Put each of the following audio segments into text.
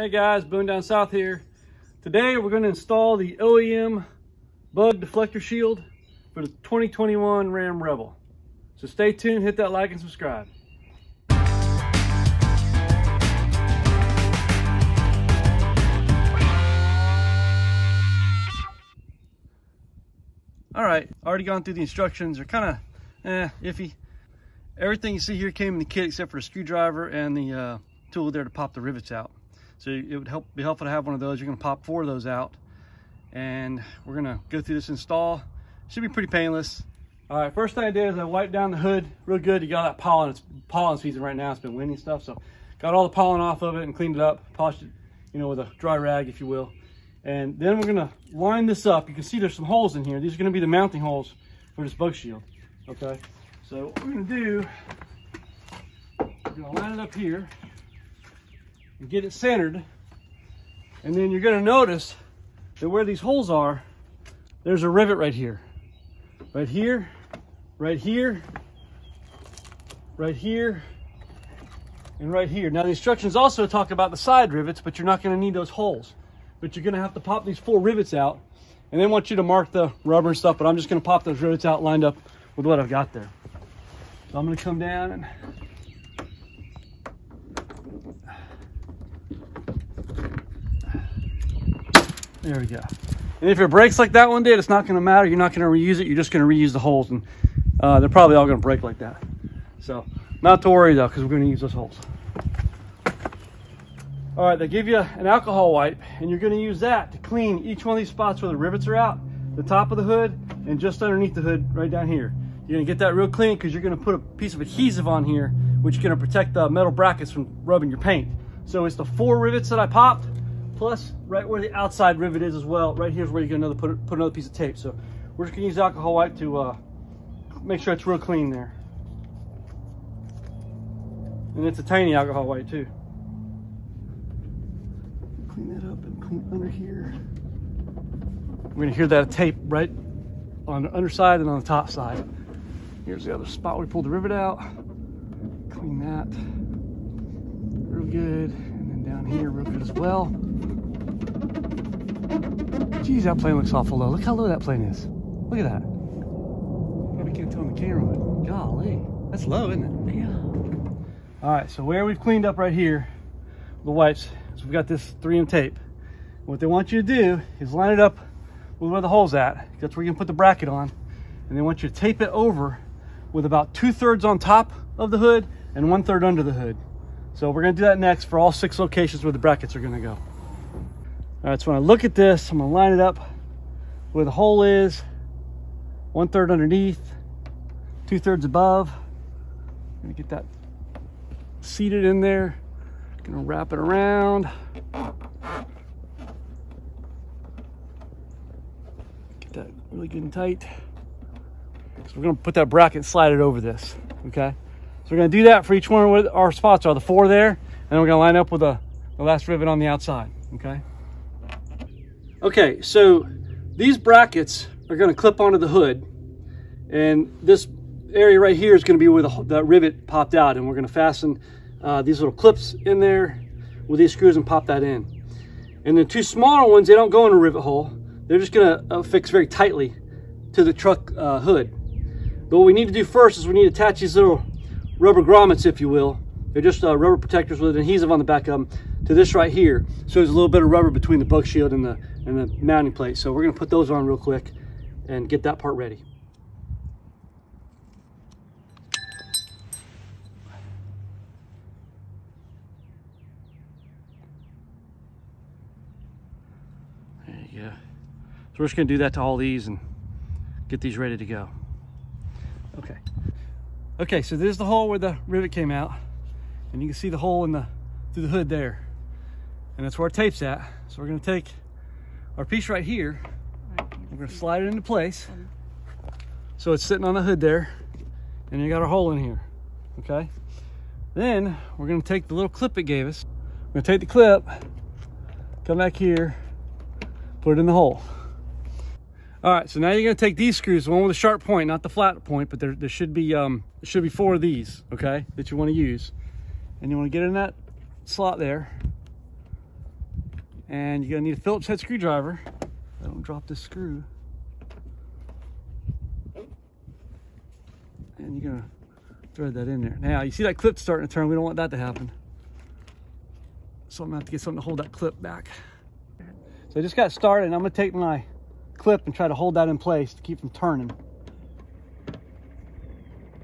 Hey guys, Boone Down South here. Today we're going to install the OEM bug deflector shield for the 2021 Ram Rebel. So stay tuned, hit that like and subscribe. All right, already gone through the instructions. They're kind of eh, iffy. Everything you see here came in the kit except for a screwdriver and the uh, tool there to pop the rivets out. So it would help be helpful to have one of those. You're gonna pop four of those out and we're gonna go through this install. Should be pretty painless. All right, first thing I did is I wiped down the hood real good. You got that pollen, it's pollen season right now. It's been windy stuff. So got all the pollen off of it and cleaned it up, polished it, you know, with a dry rag, if you will. And then we're gonna line this up. You can see there's some holes in here. These are gonna be the mounting holes for this bug shield, okay? So what we're gonna do, we're gonna line it up here and get it centered. And then you're gonna notice that where these holes are, there's a rivet right here. Right here, right here, right here, and right here. Now the instructions also talk about the side rivets, but you're not gonna need those holes but you're gonna have to pop these four rivets out and then want you to mark the rubber and stuff, but I'm just gonna pop those rivets out lined up with what I've got there. So I'm gonna come down and there we go. And if it breaks like that one did, it's not gonna matter. You're not gonna reuse it. You're just gonna reuse the holes and uh, they're probably all gonna break like that. So not to worry though, because we're gonna use those holes. All right, they give you an alcohol wipe and you're gonna use that to clean each one of these spots where the rivets are out, the top of the hood, and just underneath the hood right down here. You're gonna get that real clean because you're gonna put a piece of adhesive on here, which is gonna protect the metal brackets from rubbing your paint. So it's the four rivets that I popped, plus right where the outside rivet is as well. Right here's where you're gonna put, put another piece of tape. So we're just gonna use alcohol wipe to uh, make sure it's real clean there. And it's a tiny alcohol wipe too clean that up and clean under here. We're gonna hear that tape right on the underside and on the top side. Here's the other spot we pulled the rivet out. Clean that real good. And then down here real good as well. Geez, that plane looks awful low. Look how low that plane is. Look at that. Probably can't tell on the camera, but golly, that's low, isn't it? Yeah. All right, so where we've cleaned up right here, the wipes, so we've got this 3M tape. What they want you to do is line it up with where the hole's at. That's where you can put the bracket on. And they want you to tape it over with about two thirds on top of the hood and one third under the hood. So we're gonna do that next for all six locations where the brackets are gonna go. All right, so when I look at this, I'm gonna line it up where the hole is, one third underneath, two thirds above. I'm gonna get that seated in there. Gonna wrap it around. Get that really good and tight. So we're gonna put that bracket slide it over this, okay? So we're gonna do that for each one where our spots are, the four there, and then we're gonna line up with the, the last rivet on the outside, okay? Okay, so these brackets are gonna clip onto the hood, and this area right here is gonna be where the, rivet popped out, and we're gonna fasten uh, these little clips in there with these screws and pop that in. And the two smaller ones, they don't go in a rivet hole. They're just gonna uh, fix very tightly to the truck uh, hood. But what we need to do first is we need to attach these little rubber grommets, if you will. They're just uh, rubber protectors with adhesive on the back of them to this right here. So there's a little bit of rubber between the bug shield and the, and the mounting plate. So we're gonna put those on real quick and get that part ready. Yeah. So we're just gonna do that to all these and get these ready to go. Okay. Okay, so there's the hole where the rivet came out. And you can see the hole in the through the hood there. And that's where our tape's at. So we're gonna take our piece right here. We're gonna slide it into place. So it's sitting on the hood there. And you got our hole in here. Okay. Then we're gonna take the little clip it gave us. We're gonna take the clip, come back here, put it in the hole. All right, so now you're gonna take these screws, the one with a sharp point, not the flat point, but there, there should be um, there should be four of these, okay, that you wanna use. And you wanna get in that slot there. And you're gonna need a Phillips head screwdriver. I don't drop this screw. And you're gonna thread that in there. Now, you see that clip starting to turn. We don't want that to happen. So I'm gonna have to get something to hold that clip back. So I just got started I'm gonna take my clip and try to hold that in place to keep from turning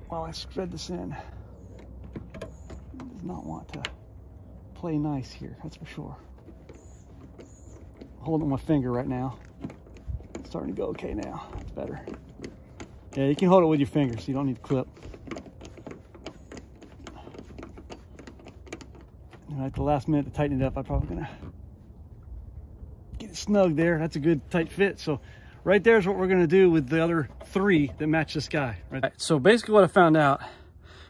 while I thread this in. Does not want to play nice here, that's for sure. Holding my finger right now. It's starting to go okay now. It's better. Yeah, you can hold it with your fingers. So you don't need a clip. And at the last minute to tighten it up, I'm probably gonna get it snug there. That's a good tight fit. So right there is what we're gonna do with the other three that match this guy. Right. So basically what I found out,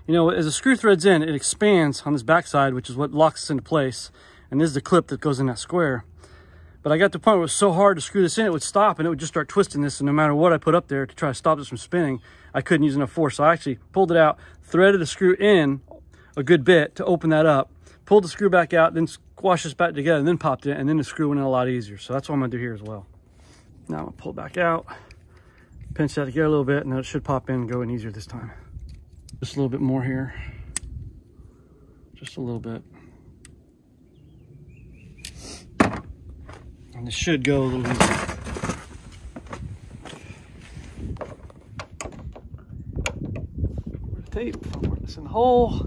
you know, as the screw threads in, it expands on this backside, which is what locks us into place. And this is the clip that goes in that square. But I got to the point where it was so hard to screw this in, it would stop and it would just start twisting this. And no matter what I put up there to try to stop this from spinning, I couldn't use enough force. So I actually pulled it out, threaded the screw in a good bit to open that up, pulled the screw back out, then squashed this back together, and then popped it, and then the screw went in a lot easier. So that's what I'm gonna do here as well. Now I'm gonna pull back out, pinch that together a little bit, and then it should pop in and go in easier this time. Just a little bit more here. Just a little bit. And this should go a little easier. Tape, this in the hole.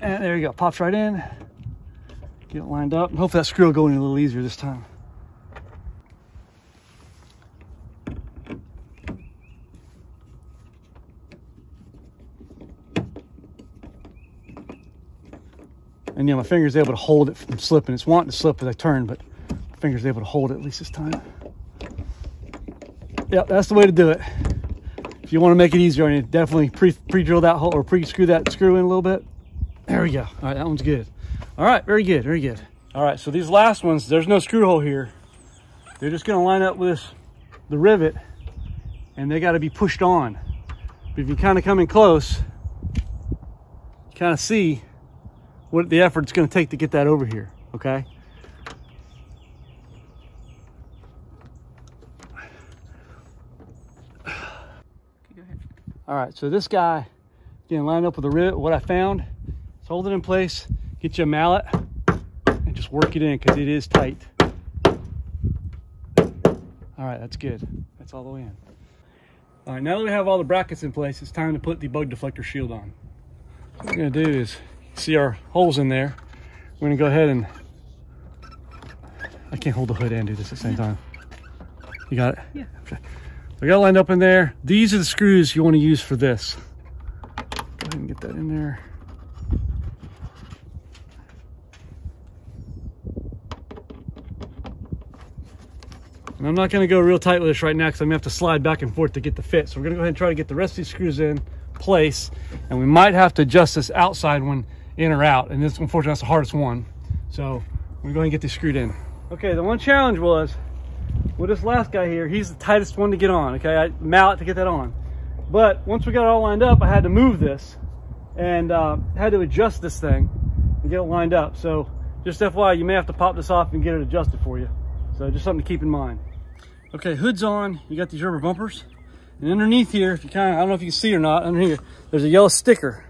And there you go, pops right in. Get it lined up. Hopefully that screw will go in a little easier this time. And yeah, my finger's able to hold it from slipping. It's wanting to slip as I turn, but my finger's able to hold it at least this time. Yep, that's the way to do it. If you want to make it easier on you, definitely pre-drill that hole or pre-screw that screw in a little bit. There we go. All right, that one's good. All right, very good, very good. All right, so these last ones, there's no screw hole here. They're just gonna line up with this, the rivet and they gotta be pushed on. But if you kind of come in close, kind of see what the effort it's going to take to get that over here, okay? All right, so this guy, getting lined up with the rivet, what I found is hold it in place, get you a mallet, and just work it in because it is tight. All right, that's good. That's all the way in. All right, now that we have all the brackets in place, it's time to put the bug deflector shield on. What we're gonna do is see our holes in there. We're gonna go ahead and, I can't hold the hood and do this at the same time. You got it? Yeah. Okay. We got it lined up in there. These are the screws you wanna use for this. Go ahead and get that in there. And I'm not gonna go real tight with this right now because I'm gonna have to slide back and forth to get the fit. So we're gonna go ahead and try to get the rest of these screws in place. And we might have to adjust this outside one in or out. And this, unfortunately, that's the hardest one. So we're going to get this screwed in. Okay, the one challenge was with this last guy here, he's the tightest one to get on. Okay, I mallet to get that on. But once we got it all lined up, I had to move this and uh, had to adjust this thing and get it lined up. So just FYI, you may have to pop this off and get it adjusted for you. So just something to keep in mind. Okay, hood's on. You got these rubber bumpers. And underneath here, if you kind of, I don't know if you can see or not, under here, there's a yellow sticker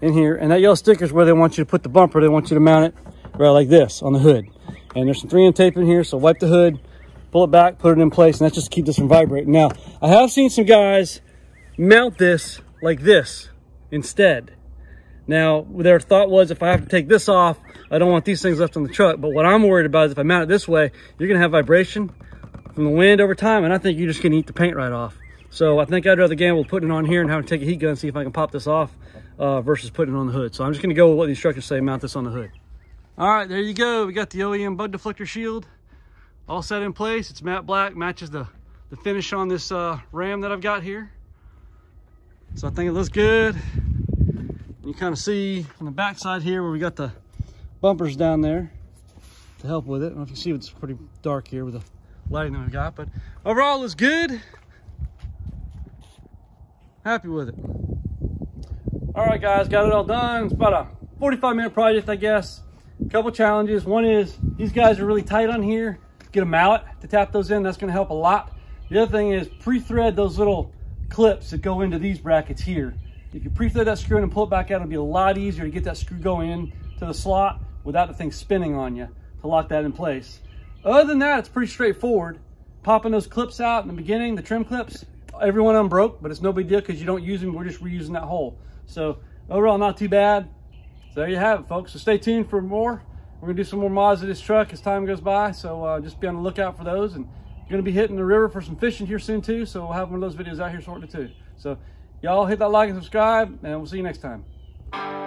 in here. And that yellow sticker is where they want you to put the bumper. They want you to mount it right like this on the hood. And there's some 3M tape in here, so wipe the hood, pull it back, put it in place, and that's just to keep this from vibrating. Now, I have seen some guys mount this like this instead. Now, their thought was if I have to take this off, I don't want these things left on the truck. But what I'm worried about is if I mount it this way, you're gonna have vibration from the wind over time, and I think you're just gonna eat the paint right off. So I think I'd rather gamble putting it on here and having to take a heat gun and see if I can pop this off uh, versus putting it on the hood. So I'm just gonna go with what the instructions say, mount this on the hood. All right, there you go. We got the OEM bug deflector shield all set in place. It's matte black, matches the, the finish on this uh, Ram that I've got here. So I think it looks good. You kind of see on the back side here where we got the bumpers down there to help with it. I don't know if you see it's pretty dark here with the lighting that we've got, but overall it's good. Happy with it. All right, guys, got it all done. It's about a 45 minute project, I guess. A couple challenges. One is these guys are really tight on here. Get a mallet to tap those in. That's going to help a lot. The other thing is pre-thread those little clips that go into these brackets here. If you pre-thread that screw in and pull it back out, it'll be a lot easier to get that screw going in to the slot without the thing spinning on you to lock that in place. Other than that, it's pretty straightforward. Popping those clips out in the beginning, the trim clips, every one of broke, but it's no big deal because you don't use them. We're just reusing that hole. So overall, not too bad. So there you have it, folks. So stay tuned for more. We're gonna do some more mods of this truck as time goes by. So uh, just be on the lookout for those. And you're gonna be hitting the river for some fishing here soon too. So we'll have one of those videos out here shortly too. So y'all hit that like and subscribe and we'll see you next time.